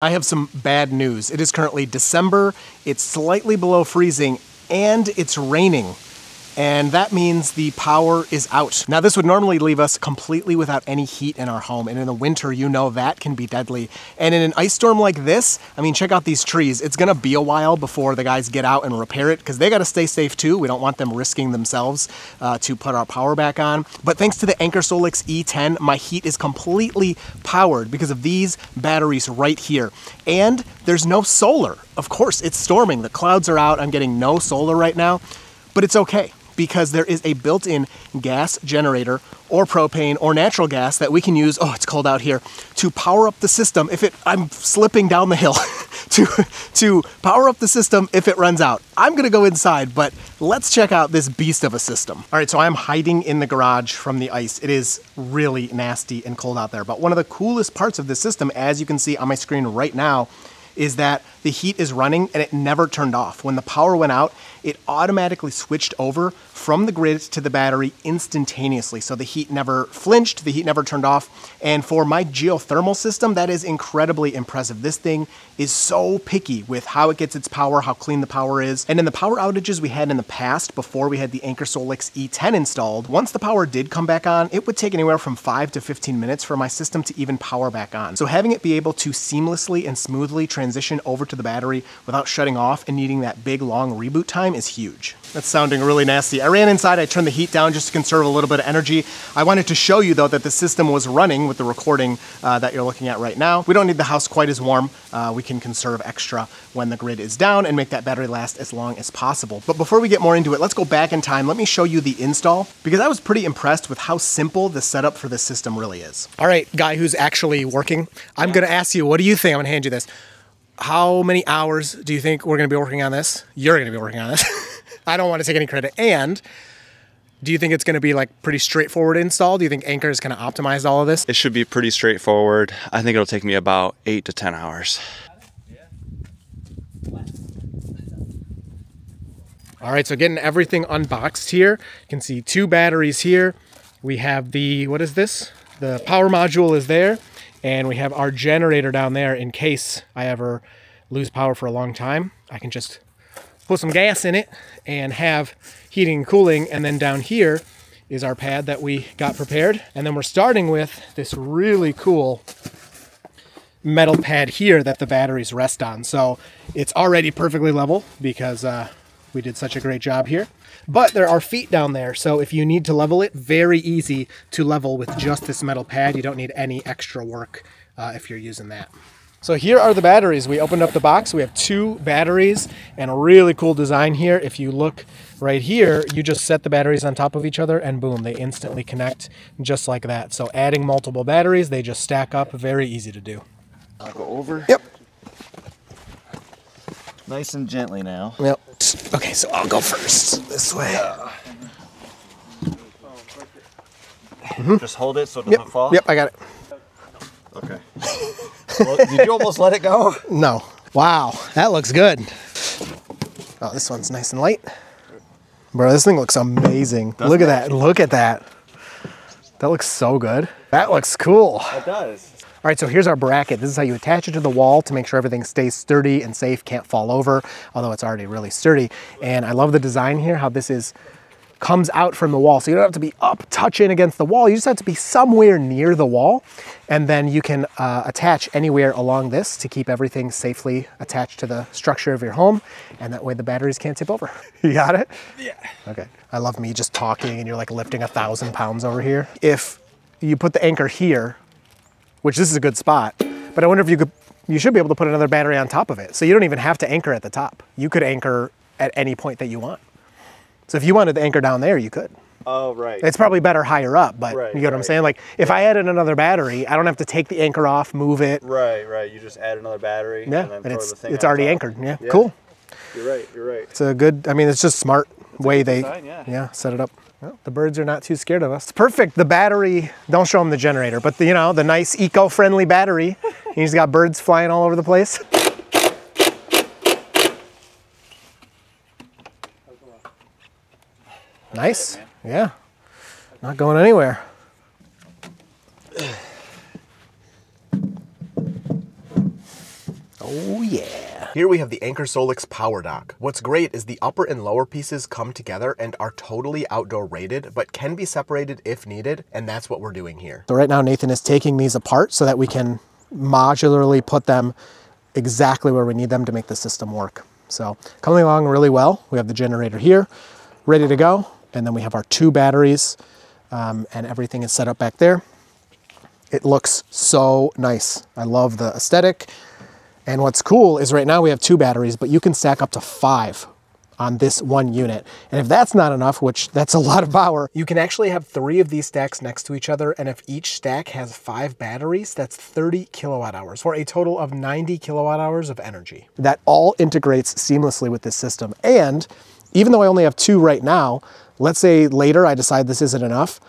I have some bad news. It is currently December, it's slightly below freezing, and it's raining and that means the power is out. Now this would normally leave us completely without any heat in our home, and in the winter, you know that can be deadly. And in an ice storm like this, I mean, check out these trees. It's gonna be a while before the guys get out and repair it, because they gotta stay safe too. We don't want them risking themselves uh, to put our power back on. But thanks to the Anker Solix E10, my heat is completely powered because of these batteries right here. And there's no solar. Of course, it's storming. The clouds are out. I'm getting no solar right now, but it's okay because there is a built-in gas generator or propane or natural gas that we can use, oh, it's cold out here, to power up the system if it, I'm slipping down the hill, to, to power up the system if it runs out. I'm gonna go inside, but let's check out this beast of a system. All right, so I'm hiding in the garage from the ice. It is really nasty and cold out there, but one of the coolest parts of this system, as you can see on my screen right now, is that the heat is running and it never turned off. When the power went out, it automatically switched over from the grid to the battery instantaneously. So the heat never flinched, the heat never turned off. And for my geothermal system, that is incredibly impressive. This thing is so picky with how it gets its power, how clean the power is. And in the power outages we had in the past, before we had the Anker Solix E10 installed, once the power did come back on, it would take anywhere from 5 to 15 minutes for my system to even power back on. So having it be able to seamlessly and smoothly transition over to the battery without shutting off and needing that big long reboot time is huge. That's sounding really nasty. I ran inside, I turned the heat down just to conserve a little bit of energy. I wanted to show you though that the system was running with the recording uh, that you're looking at right now. We don't need the house quite as warm. Uh, we can conserve extra when the grid is down and make that battery last as long as possible. But before we get more into it, let's go back in time. Let me show you the install because I was pretty impressed with how simple the setup for this system really is. All right, guy who's actually working, I'm gonna ask you, what do you think? I'm gonna hand you this how many hours do you think we're going to be working on this? You're going to be working on this. I don't want to take any credit. And do you think it's going to be like pretty straightforward install? Do you think Anker is going to optimize all of this? It should be pretty straightforward. I think it'll take me about eight to 10 hours. All right, so getting everything unboxed here. You can see two batteries here. We have the, what is this? The power module is there and we have our generator down there in case I ever lose power for a long time. I can just put some gas in it and have heating and cooling. And then down here is our pad that we got prepared. And then we're starting with this really cool metal pad here that the batteries rest on. So it's already perfectly level because uh, we did such a great job here. But there are feet down there, so if you need to level it, very easy to level with just this metal pad. You don't need any extra work uh, if you're using that. So here are the batteries. We opened up the box. We have two batteries and a really cool design here. If you look right here, you just set the batteries on top of each other and boom, they instantly connect just like that. So adding multiple batteries, they just stack up. Very easy to do. I'll go over. Yep. Nice and gently now. Yep. Okay, so I'll go first. This way. Mm-hmm. Just hold it so it doesn't Yep. fall. Yep, I got it. Okay. well, did you almost let it go? No. Wow, that looks good. Oh, this one's nice and light. Bro, this thing looks amazing. Look at that. Look at that. That looks so good. That looks cool. It does. All right, so here's our bracket. This is how you attach it to the wall to make sure everything stays sturdy and safe, can't fall over, although it's already really sturdy. And I love the design here, how this is comes out from the wall. So you don't have to be up touching against the wall. You just have to be somewhere near the wall. And then you can uh, attach anywhere along this to keep everything safely attached to the structure of your home. And that way the batteries can't tip over. you got it? Yeah. Okay. I love me just talking and you're like lifting a thousand pounds over here. If you put the anchor here, which this is a good spot, but I wonder if you could, you should be able to put another battery on top of it. So you don't even have to anchor at the top. You could anchor at any point that you want. So if you wanted to anchor down there, you could. Oh, right. It's probably better higher up, but Right, you get what I'm saying? Like if I added another battery, I don't have to take the anchor off, move it. right, right. You just add another battery. Yeah, and, then and throw it's the thing it's already top. anchored. Yeah, Yeah. cool. You're right. You're right. It's a good. I mean, it's just smart way they design, yeah. set it up. Well, the birds are not too scared of us. It's perfect. The battery. Don't show them the generator, but the, you know the nice eco-friendly battery. He's got birds flying all over the place. Nice. Yeah. Not going anywhere. Oh yeah. Here we have the Anker Solix Power Dock. What's great is the upper and lower pieces come together and are totally outdoor rated, but can be separated if needed, and that's what we're doing here. So right now Nathan is taking these apart so that we can modularly put them exactly where we need them to make the system work. So coming along really well. We have the generator here, ready to go. And then we have our two batteries um, and everything is set up back there. It looks so nice. I love the aesthetic. And what's cool is right now we have two batteries, but you can stack up to five on this one unit. And if that's not enough, which that's a lot of power, you can actually have three of these stacks next to each other. And if each stack has five batteries, that's 30 kilowatt hours for a total of 90 kilowatt hours of energy. That all integrates seamlessly with this system. And even though I only have two right now, let's say later I decide this isn't enough,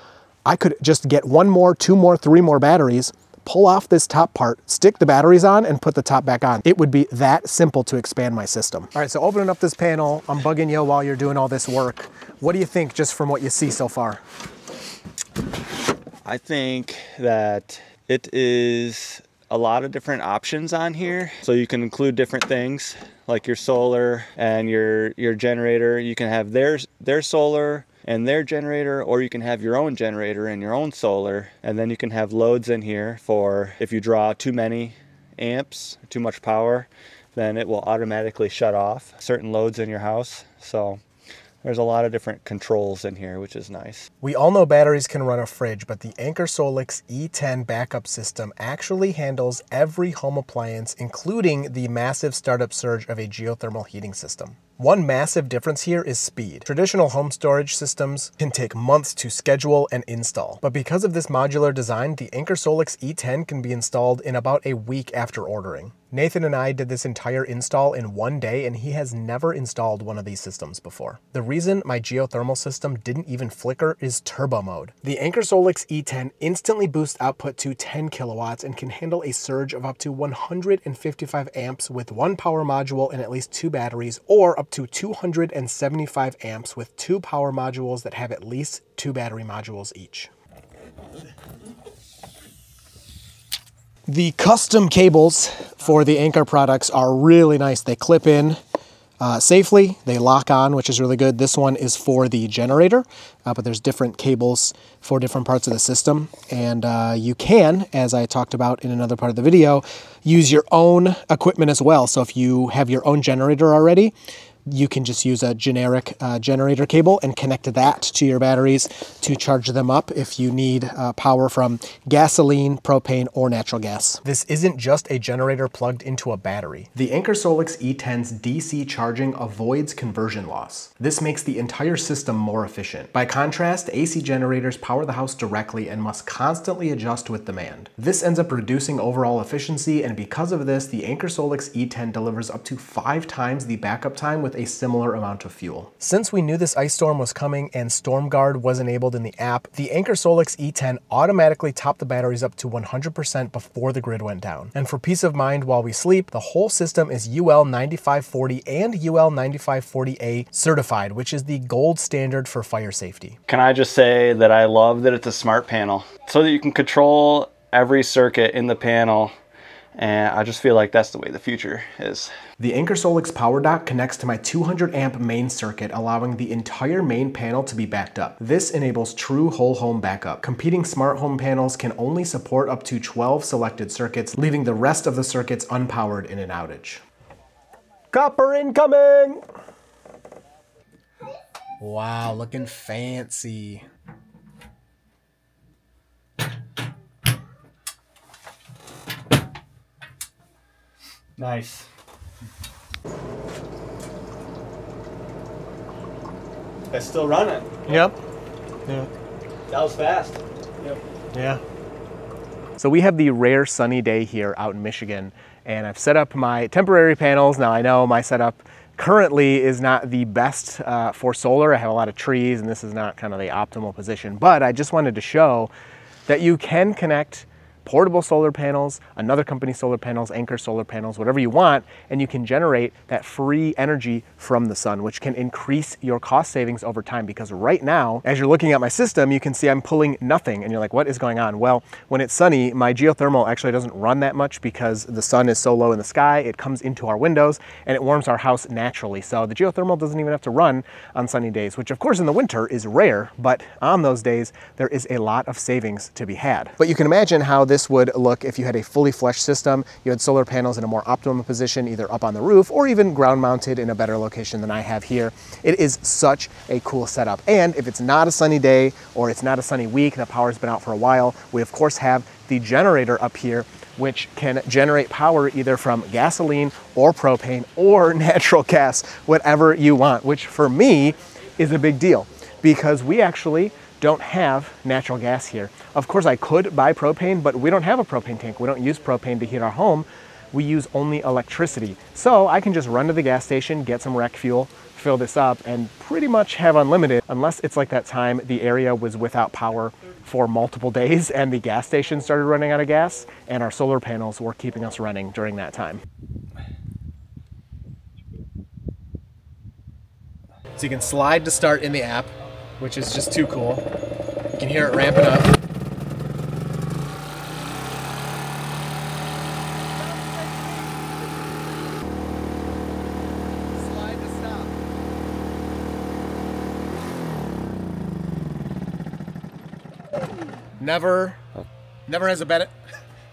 I could just get one more, two more, three more batteries, pull off this top part, stick the batteries on and put the top back on. It would be that simple to expand my system. All right, so opening up this panel, I'm bugging you while you're doing all this work. What do you think just from what you see so far? I think that it is a lot of different options on here. So you can include different things like your solar and your your generator. You can have their their solar and their generator or you can have your own generator and your own solar and then you can have loads in here for if you draw too many amps, too much power, then it will automatically shut off certain loads in your house. So there's a lot of different controls in here, which is nice. We all know batteries can run a fridge, but the Anker Solix E10 backup system actually handles every home appliance, including the massive startup surge of a geothermal heating system. One massive difference here is speed. Traditional home storage systems can take months to schedule and install, but because of this modular design, the Anker Solix E10 can be installed in about a week after ordering. Nathan and I did this entire install in one day and he has never installed one of these systems before. The reason my geothermal system didn't even flicker is turbo mode. The Anker Solix E10 instantly boosts output to 10 kilowatts and can handle a surge of up to 155 amps with one power module and at least two batteries or up to 275 amps with two power modules that have at least two battery modules each. The custom cables for the Anker products are really nice. They clip in uh, safely, they lock on, which is really good. This one is for the generator, uh, but there's different cables for different parts of the system. And uh, you can, as I talked about in another part of the video, use your own equipment as well. So if you have your own generator already, you can just use a generic uh, generator cable and connect that to your batteries to charge them up if you need uh, power from gasoline, propane, or natural gas. This isn't just a generator plugged into a battery. The Anker Solix E10's DC charging avoids conversion loss. This makes the entire system more efficient. By contrast, AC generators power the house directly and must constantly adjust with demand. This ends up reducing overall efficiency, and because of this, the Anker Solix E10 delivers up to five times the backup time with a similar amount of fuel. Since we knew this ice storm was coming and StormGuard was enabled in the app, the Anker Solix E10 automatically topped the batteries up to 100% before the grid went down. And for peace of mind while we sleep, the whole system is UL 9540 and UL 9540A certified, which is the gold standard for fire safety. Can I just say that I love that it's a smart panel so that you can control every circuit in the panel and I just feel like that's the way the future is. The Anker Solix power dock connects to my 200 amp main circuit, allowing the entire main panel to be backed up. This enables true whole home backup. Competing smart home panels can only support up to 12 selected circuits, leaving the rest of the circuits unpowered in an outage. Copper incoming! Wow, looking fancy. Nice. It's still running. Yep. Yeah. That was fast. Yep. Yeah. So we have the rare sunny day here out in Michigan, and I've set up my temporary panels. Now I know my setup currently is not the best uh, for solar. I have a lot of trees and this is not kind of the optimal position, but I just wanted to show that you can connect portable solar panels, another company solar panels, Anker solar panels, whatever you want, and you can generate that free energy from the sun, which can increase your cost savings over time. Because right now, as you're looking at my system, you can see I'm pulling nothing, and you're like, what is going on? Well, when it's sunny, my geothermal actually doesn't run that much because the sun is so low in the sky, it comes into our windows and it warms our house naturally. So the geothermal doesn't even have to run on sunny days, which of course in the winter is rare, but on those days, there is a lot of savings to be had. But you can imagine how this would look if you had a fully fleshed system. You had solar panels in a more optimum position, either up on the roof or even ground mounted in a better location than I have here. It is such a cool setup. And if it's not a sunny day or it's not a sunny week, the power's been out for a while, we of course have the generator up here which can generate power either from gasoline or propane or natural gas, whatever you want, which for me is a big deal because we actually don't have natural gas here. Of course, I could buy propane, but we don't have a propane tank. We don't use propane to heat our home. We use only electricity. So I can just run to the gas station, get some rec fuel, fill this up, and pretty much have unlimited, unless it's like that time the area was without power for multiple days and the gas station started running out of gas, and our solar panels were keeping us running during that time. So you can slide to start in the app, which is just too cool. You can hear it ramping up. Never, never has a better.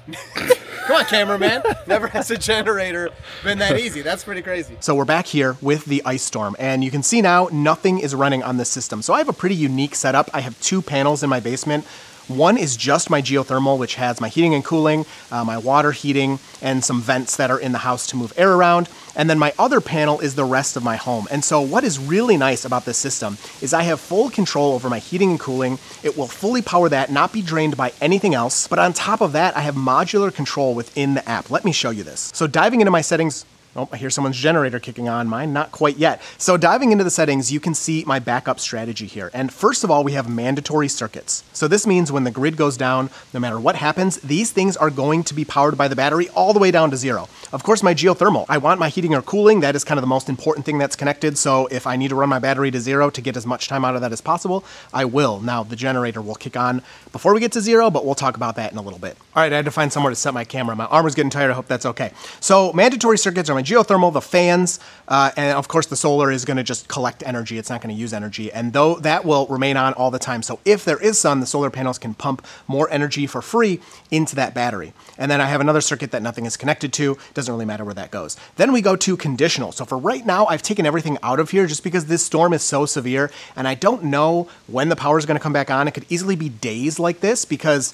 Come on, cameraman. Never has a generator been that easy. That's pretty crazy. So we're back here with the ice storm, and you can see now nothing is running on this system. So I have a pretty unique setup. I have two panels in my basement. One is just my geothermal, which has my heating and cooling, uh, my water heating, and some vents that are in the house to move air around. And then my other panel is the rest of my home. And so what is really nice about this system is I have full control over my heating and cooling. It will fully power that, not be drained by anything else. But on top of that, I have modular control within the app. Let me show you this. So diving into my settings, Oh, I hear someone's generator kicking on. Mine, not quite yet. So diving into the settings, you can see my backup strategy here. And first of all, we have mandatory circuits. So this means when the grid goes down, no matter what happens, these things are going to be powered by the battery all the way down to zero. Of course, my geothermal. I want my heating or cooling. That is kind of the most important thing that's connected. So if I need to run my battery to zero to get as much time out of that as possible, I will. Now the generator will kick on before we get to zero, but we'll talk about that in a little bit. All right, I had to find somewhere to set my camera. My arm is getting tired. I hope that's okay. So mandatory circuits are my geothermal, the fans, uh, and of course the solar is going to just collect energy. It's not going to use energy, and though that will remain on all the time. So if there is sun, the solar panels can pump more energy for free into that battery. And then I have another circuit that nothing is connected to. Doesn't really matter where that goes. Then we go to conditional. So for right now, I've taken everything out of here just because this storm is so severe, and I don't know when the power is going to come back on. It could easily be days like this because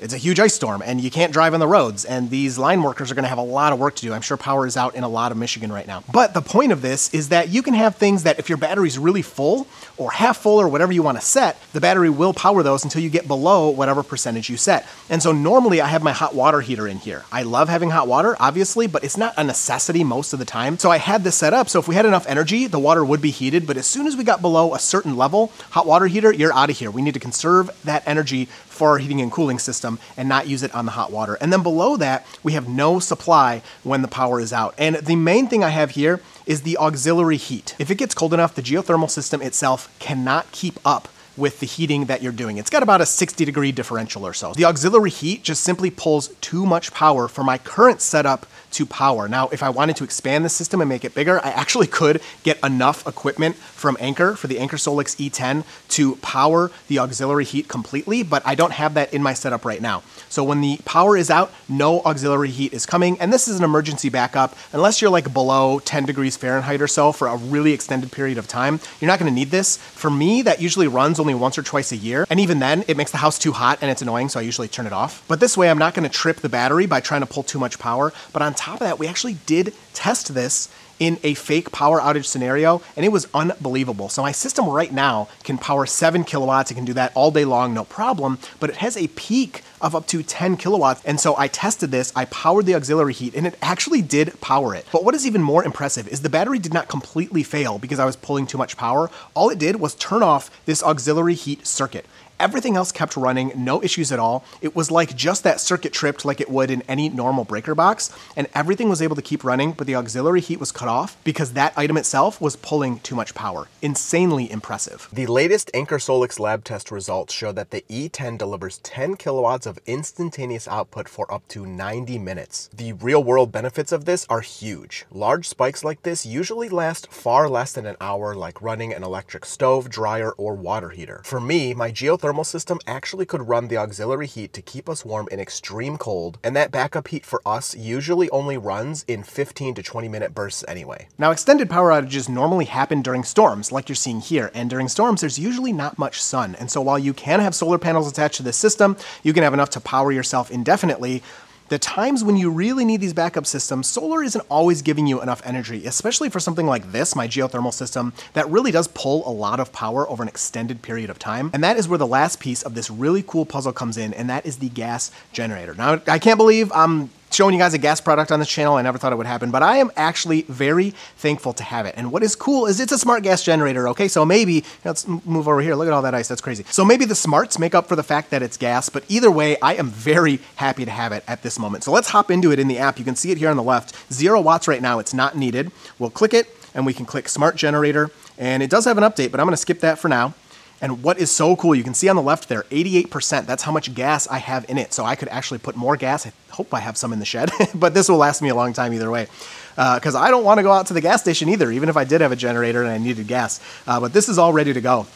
it's a huge ice storm and you can't drive on the roads and these line workers are going to have a lot of work to do. I'm sure power is out in a lot of michigan right now. But the point of this is that you can have things that if your battery's really full or half full or whatever you want to set the battery will power those until you get below whatever percentage you set. And so normally i have my hot water heater in here. I love having hot water obviously but it's not a necessity most of the time. So i had this set up so if we had enough energy the water would be heated but as soon as we got below a certain level hot water heater you're out of here. We need to conserve that energy for our heating and cooling system and not use it on the hot water. And then below that, we have no supply when the power is out. And the main thing I have here is the auxiliary heat. If it gets cold enough, the geothermal system itself cannot keep up with the heating that you're doing. It's got about a 60 degree differential or so. The auxiliary heat just simply pulls too much power for my current setup to power. Now, if I wanted to expand the system and make it bigger, I actually could get enough equipment from Anker for the Anker Solix E10 to power the auxiliary heat completely, but I don't have that in my setup right now. So when the power is out, no auxiliary heat is coming, and this is an emergency backup. Unless you're like below 10 degrees Fahrenheit or so for a really extended period of time, you're not gonna need this. For me, that usually runs only once or twice a year, and even then, it makes the house too hot and it's annoying, so I usually turn it off. But this way, I'm not gonna trip the battery by trying to pull too much power, but on top of that, we actually did test this in a fake power outage scenario, and it was unbelievable. So my system right now can power seven kilowatts. It can do that all day long, no problem, but it has a peak of up to 10 kilowatts. And so I tested this, I powered the auxiliary heat, and it actually did power it. But what is even more impressive is the battery did not completely fail because I was pulling too much power. All it did was turn off this auxiliary heat circuit Everything else kept running, no issues at all. It was like just that circuit tripped like it would in any normal breaker box, and everything was able to keep running, but the auxiliary heat was cut off because that item itself was pulling too much power. Insanely impressive. The latest Anker Solix lab test results show that the E10 delivers 10 kilowatts of instantaneous output for up to 90 minutes. The real world benefits of this are huge. Large spikes like this usually last far less than an hour like running an electric stove, dryer, or water heater. For me, my geothermal system actually could run the auxiliary heat to keep us warm in extreme cold, and that backup heat for us usually only runs in 15 to 20 minute bursts anyway. Now, extended power outages normally happen during storms, like you're seeing here, and during storms, there's usually not much sun. And so while you can have solar panels attached to this system, you can have enough to power yourself indefinitely. The times when you really need these backup systems, solar isn't always giving you enough energy, especially for something like this, my geothermal system, that really does pull a lot of power over an extended period of time. And that is where the last piece of this really cool puzzle comes in, and that is the gas generator. Now, I can't believe I'm showing you guys a gas product on this channel. I never thought it would happen, but I am actually very thankful to have it. And what is cool is it's a smart gas generator, okay? So maybe, let's move over here. Look at all that ice. That's crazy. So maybe the smarts make up for the fact that it's gas, but either way, I am very happy to have it at this moment. So let's hop into it in the app. You can see it here on the left. Zero watts right now. It's not needed. We'll click it and we can click smart generator. And it does have an update, but I'm gonna skip that for now. And what is so cool, you can see on the left there, 88%. That's how much gas I have in it. So I could actually put more gas. I hope I have some in the shed, but this will last me a long time either way. Because uh, I don't want to go out to the gas station either, even if I did have a generator and I needed gas. Uh, but this is all ready to go.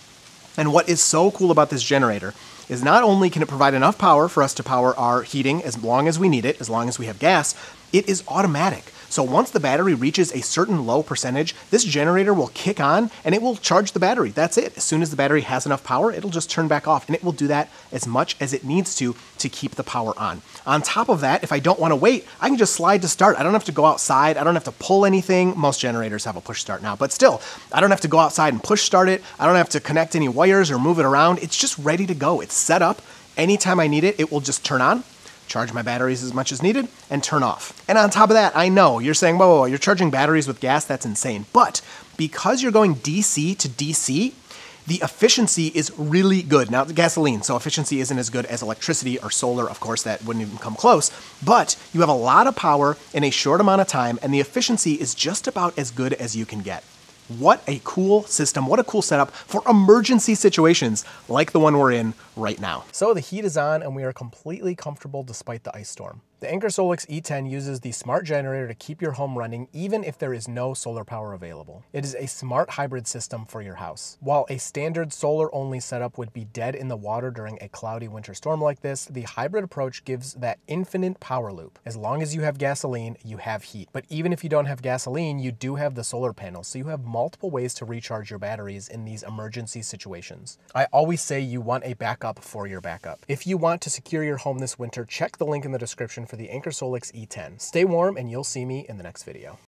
And what is so cool about this generator is not only can it provide enough power for us to power our heating as long as we need it, as long as we have gas, it is automatic. So once the battery reaches a certain low percentage, this generator will kick on and it will charge the battery. That's it. As soon as the battery has enough power, it'll just turn back off and it will do that as much as it needs to to keep the power on. On top of that, if I don't want to wait, I can just slide to start. I don't have to go outside. I don't have to pull anything. Most generators have a push start now, but still, I don't have to go outside and push start it. I don't have to connect any wires or move it around. It's just ready to go. It's set up. Anytime I need it, it will just turn on charge my batteries as much as needed, and turn off. And on top of that, I know you're saying, whoa, whoa, whoa, you're charging batteries with gas, that's insane. But because you're going DC to DC, the efficiency is really good. Now, it's gasoline, so efficiency isn't as good as electricity or solar, of course, that wouldn't even come close. But you have a lot of power in a short amount of time, and the efficiency is just about as good as you can get. What a cool system. What a cool setup for emergency situations like the one we're in right now. So the heat is on and we are completely comfortable despite the ice storm. The Anker Solix E10 uses the smart generator to keep your home running even if there is no solar power available. It is a smart hybrid system for your house. While a standard solar only setup would be dead in the water during a cloudy winter storm like this, the hybrid approach gives that infinite power loop. As long as you have gasoline, you have heat. But even if you don't have gasoline, you do have the solar panels, so you have multiple ways to recharge your batteries in these emergency situations. I always say you want a backup for your backup. If you want to secure your home this winter, check the link in the description for the Anker Solix E10. Stay warm and you'll see me in the next video.